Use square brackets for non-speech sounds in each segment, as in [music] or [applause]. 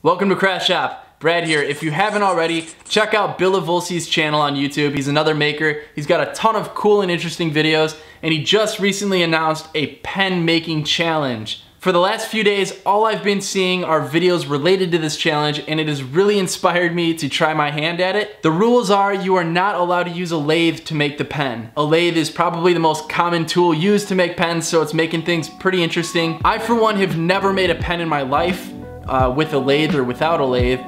Welcome to Craft Shop. Brad here. If you haven't already, check out Bill Livolsi's channel on YouTube. He's another maker. He's got a ton of cool and interesting videos, and he just recently announced a pen making challenge. For the last few days, all I've been seeing are videos related to this challenge and it has really inspired me to try my hand at it. The rules are you are not allowed to use a lathe to make the pen. A lathe is probably the most common tool used to make pens, so it's making things pretty interesting. I, for one, have never made a pen in my life uh, with a lathe or without a lathe.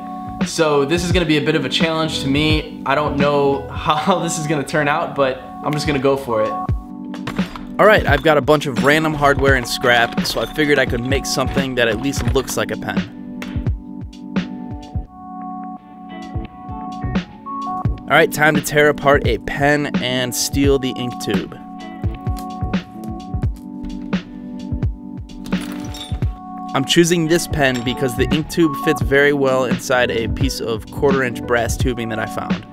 So this is gonna be a bit of a challenge to me. I don't know [laughs] how this is gonna turn out, but I'm just gonna go for it. All right, I've got a bunch of random hardware and scrap, so I figured I could make something that at least looks like a pen. All right, time to tear apart a pen and steal the ink tube. I'm choosing this pen because the ink tube fits very well inside a piece of quarter inch brass tubing that I found.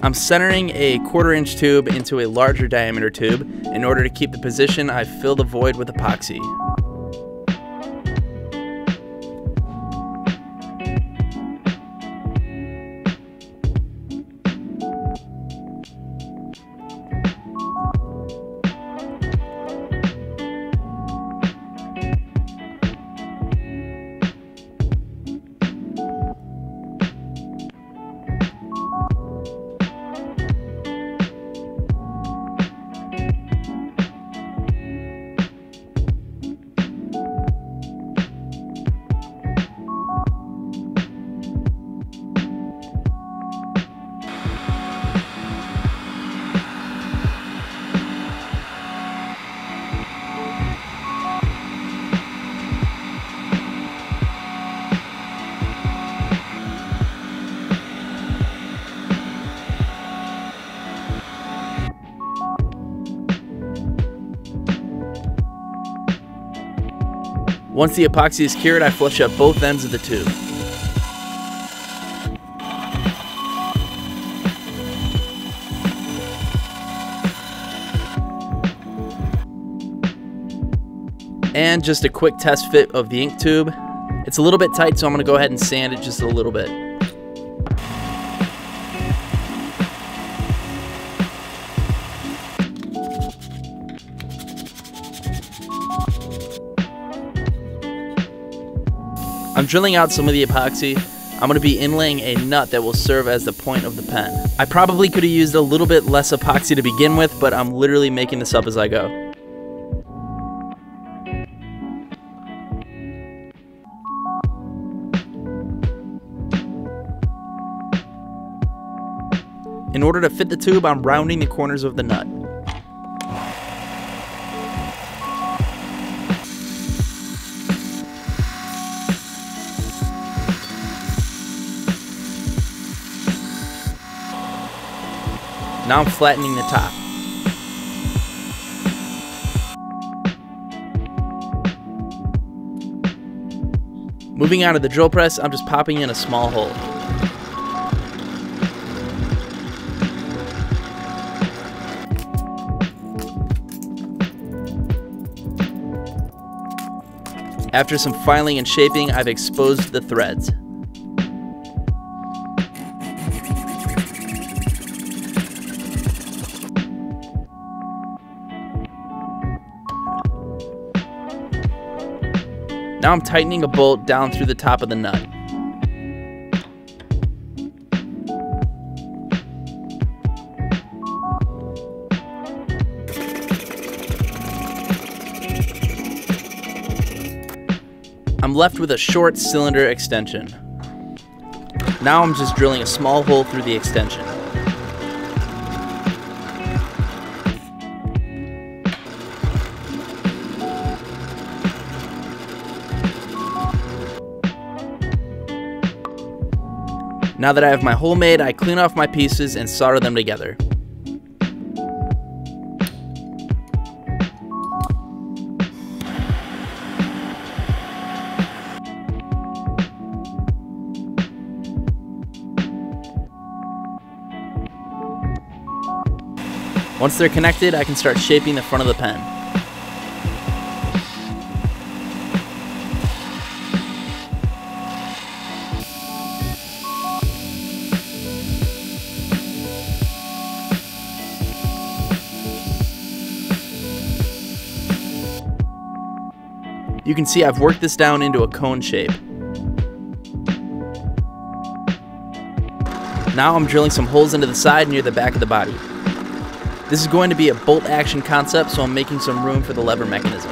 I'm centering a quarter inch tube into a larger diameter tube. In order to keep the position, I fill the void with epoxy. Once the epoxy is cured, I flush up both ends of the tube. And just a quick test fit of the ink tube. It's a little bit tight, so I'm gonna go ahead and sand it just a little bit. I'm drilling out some of the epoxy. I'm going to be inlaying a nut that will serve as the point of the pen. I probably could have used a little bit less epoxy to begin with, but I'm literally making this up as I go. In order to fit the tube, I'm rounding the corners of the nut. Now I'm flattening the top. Moving on to the drill press, I'm just popping in a small hole. After some filing and shaping, I've exposed the threads. Now I'm tightening a bolt down through the top of the nut. I'm left with a short cylinder extension. Now I'm just drilling a small hole through the extension. Now that I have my hole made, I clean off my pieces and solder them together. Once they're connected, I can start shaping the front of the pen. You can see I've worked this down into a cone shape. Now I'm drilling some holes into the side near the back of the body. This is going to be a bolt action concept, so I'm making some room for the lever mechanism.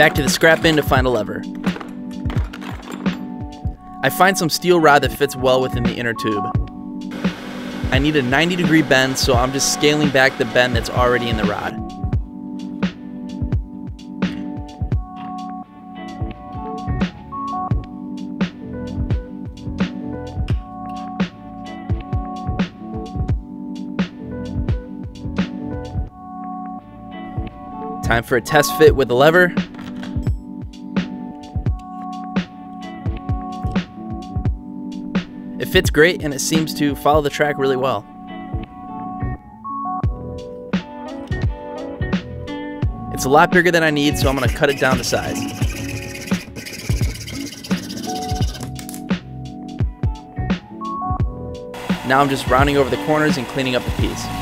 Back to the scrap bin to find a lever. I find some steel rod that fits well within the inner tube. I need a 90 degree bend, so I'm just scaling back the bend that's already in the rod. Time for a test fit with the lever. Fits great and it seems to follow the track really well. It's a lot bigger than I need, so I'm going to cut it down to size. Now I'm just rounding over the corners and cleaning up the piece.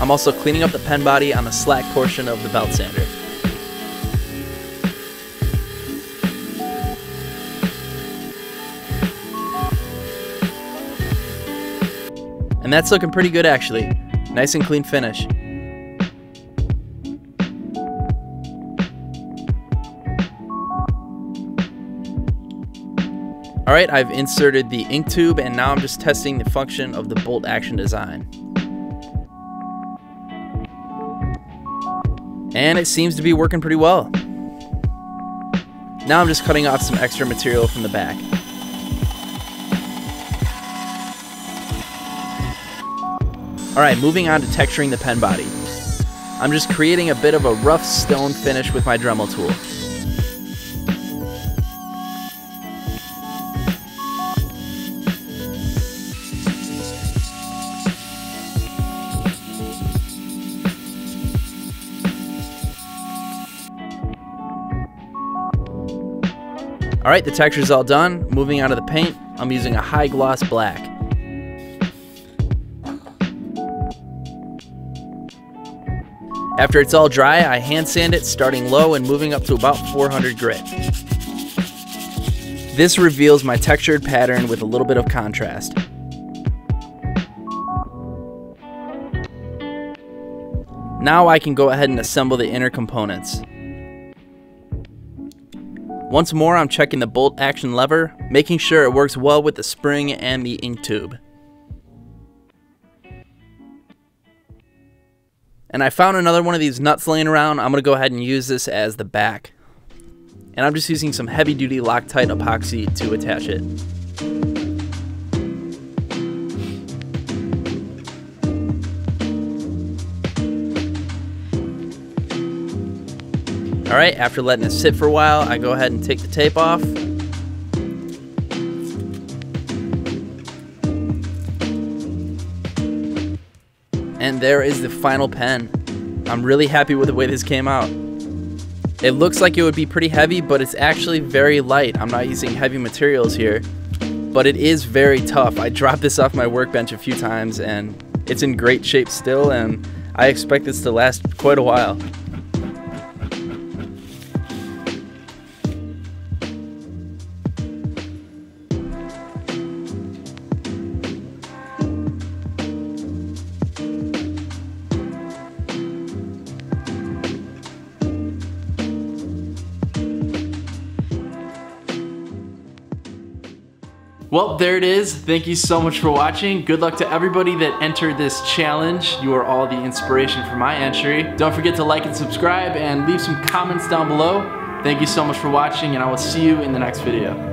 I'm also cleaning up the pen body on the slack portion of the belt sander. And that's looking pretty good actually. Nice and clean finish. Alright, I've inserted the ink tube and now I'm just testing the function of the bolt action design. And it seems to be working pretty well. Now I'm just cutting off some extra material from the back. Alright, moving on to texturing the pen body. I'm just creating a bit of a rough stone finish with my Dremel tool. Alright, the texture's all done. Moving on to the paint, I'm using a high gloss black. After it's all dry, I hand sand it starting low and moving up to about 400 grit. This reveals my textured pattern with a little bit of contrast. Now I can go ahead and assemble the inner components. Once more, I'm checking the bolt action lever, making sure it works well with the spring and the ink tube. And I found another one of these nuts laying around. I'm going to go ahead and use this as the back. And I'm just using some heavy duty Loctite epoxy to attach it. All right, after letting it sit for a while, I go ahead and take the tape off. And there is the final pen. I'm really happy with the way this came out. It looks like it would be pretty heavy, but it's actually very light. I'm not using heavy materials here, but it is very tough. I dropped this off my workbench a few times and it's in great shape still, and I expect this to last quite a while. Well, there it is. Thank you so much for watching. Good luck to everybody that entered this challenge. You are all the inspiration for my entry. Don't forget to like and subscribe and leave some comments down below. Thank you so much for watching and I will see you in the next video.